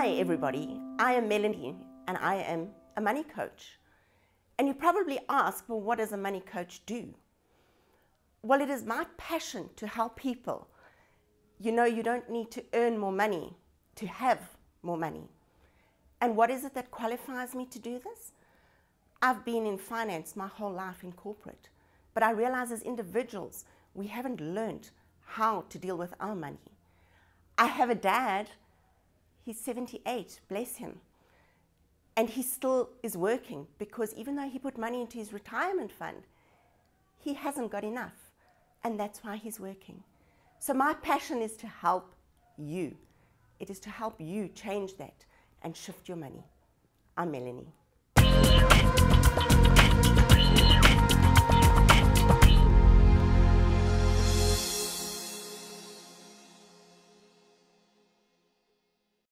Hi, everybody. I am Melanie, and I am a money coach. And you probably ask, well, what does a money coach do? Well, it is my passion to help people. You know, you don't need to earn more money to have more money. And what is it that qualifies me to do this? I've been in finance my whole life in corporate, but I realize as individuals, we haven't learned how to deal with our money. I have a dad He's 78, bless him. And he still is working because even though he put money into his retirement fund, he hasn't got enough. And that's why he's working. So my passion is to help you. It is to help you change that and shift your money. I'm Melanie.